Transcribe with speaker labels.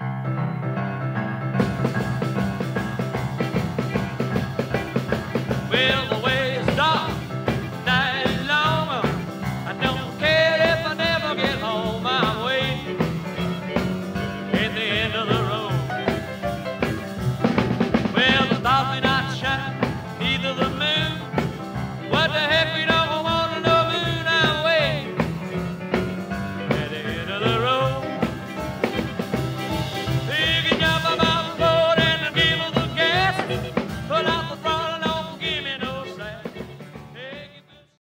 Speaker 1: Well,